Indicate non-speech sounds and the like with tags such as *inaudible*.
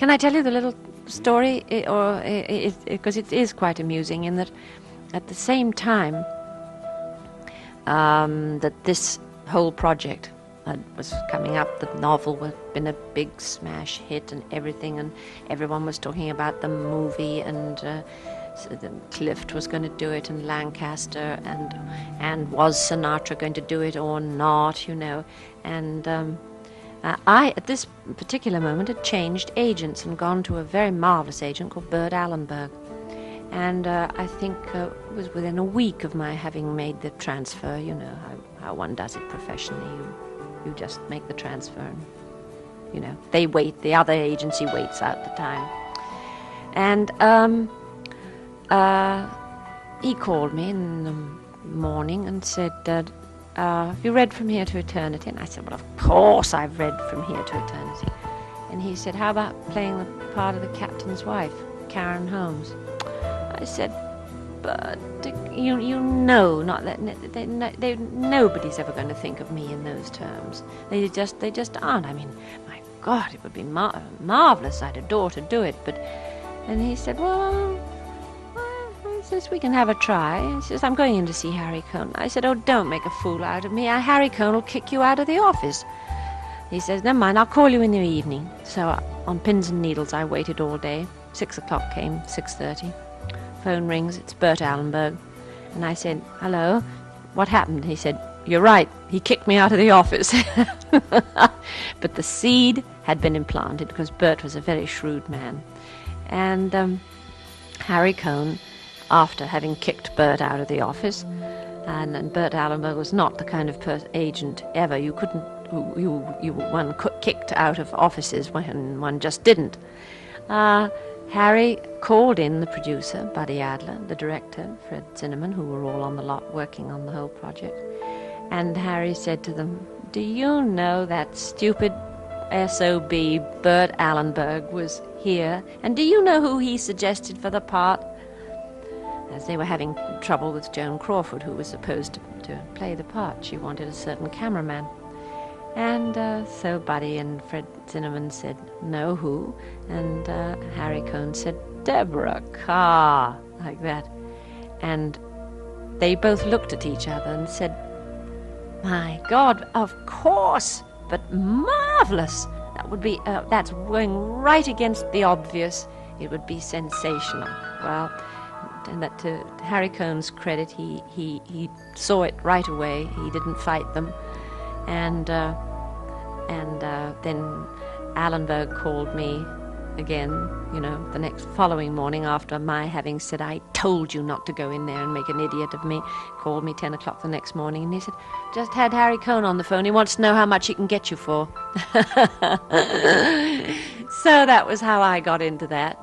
can I tell you the little story, or because it, is quite amusing in that at the same time um, that this whole project was coming up, the novel had been a big smash hit and everything, and everyone was talking about the movie and. Uh, so Clift was going to do it, and Lancaster, and and was Sinatra going to do it or not? You know, and um, uh, I, at this particular moment, had changed agents and gone to a very marvelous agent called Bert Allenberg. And uh, I think uh, it was within a week of my having made the transfer, you know, how, how one does it professionally. You, you just make the transfer. And, you know, they wait, the other agency waits out the time. And um, uh, he called me in the morning and said, uh, uh, Have you read From Here to Eternity? And I said, Well, of course I've read From Here to Eternity. And he said, How about playing the part of the captain's wife, Karen Holmes? I said, But you, you know, not that they, they, nobody's ever going to think of me in those terms. They just, they just aren't. I mean, my God, it would be mar- marvelous. I'd adore to do it. But, and he said, Well, says, we can have a try. He says, I'm going in to see Harry Cohn. I said, oh, don't make a fool out of me. Harry Cohn will kick you out of the office. He says, never mind, I'll call you in the evening. So uh, on pins and needles, I waited all day. Six o'clock came, 6.30. Phone rings, it's Bert Allenberg. And I said, hello, what happened? He said, you're right, he kicked me out of the office. *laughs* but the seed had been implanted because Bert was a very shrewd man. And um, Harry Cohn after having kicked Bert out of the office. And, and Bert Allenberg was not the kind of per- agent ever. You couldn't, you, you, one kicked out of offices when one just didn't. Uh, Harry called in the producer, Buddy Adler, the director, Fred Zinnemann, who were all on the lot working on the whole project. And Harry said to them, Do you know that stupid SOB Bert Allenberg was here? And do you know who he suggested for the part? As they were having trouble with Joan Crawford, who was supposed to, to play the part. She wanted a certain cameraman. And uh, so Buddy and Fred Zinnemann said, No, who? And uh, Harry Cohn said, Deborah Kerr, like that. And they both looked at each other and said, My God, of course, but marvelous. That would be, uh, that's going right against the obvious. It would be sensational. Well, and that to Harry Cohn's credit, he, he, he saw it right away. He didn't fight them. And, uh, and uh, then Allenberg called me again, you know, the next following morning after my having said, I told you not to go in there and make an idiot of me, called me 10 o'clock the next morning and he said, just had Harry Cohn on the phone. He wants to know how much he can get you for. *laughs* so that was how I got into that.